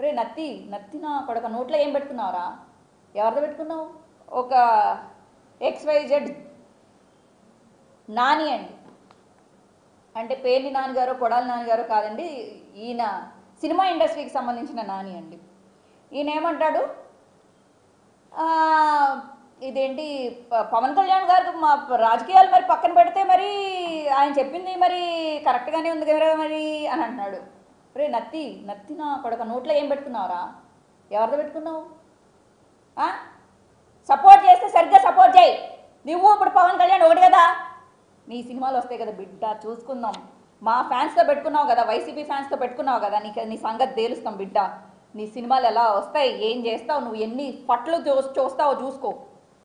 రే నత్తి నత్తి నా కొడక నోట్లో ఏం పెట్టుకున్నావురా? ఎవరితో పెట్టుకున్నావు? ఒక ఎక్స్వైజెడ్ నాని అండి. అంటే పేర్ని నాన్నగారు కొడాలి నాన్నగారు కాదండి ఈయన సినిమా ఇండస్ట్రీకి సంబంధించిన నాని అండి. ఈయన ఏమంటాడు ఇదేంటి ప- పవన్ కళ్యాణ్ గారు మా రాజకీయాలు మరి పక్కన పెడితే మరి ఆయన చెప్పింది మరి కరెక్ట్గానే ఉంది కదా మరి అని అంటున్నాడు. రే నత్తి నత్తి నా కొడక నోట్లో ఏం పెట్టుకున్నావురా? ఎవరితో పెట్టుకున్నావు? సపోర్ట్ చేస్తే సరిగ్గా సపోర్ట్ చేయి. నువ్వు ఇప్పుడు పవన్ కళ్యాణ్ ఒకటి కదా? నీ సినిమాలు వస్తాయి కదా బిడ్డ చూసుకుందాం. మా ఫ్యాన్స్తో పెట్టుకున్నావు కదా వైసీపీ ఫ్యాన్స్తో పెట్టుకున్నావు కదా నీకు నీ సంగతి తేలుస్తాం బిడ్డ. నీ సినిమాలు ఎలా వస్తాయి ఏం చేస్తావు నువ్వు ఎన్ని పట్లు చూ చూస్తావో చూసుకో.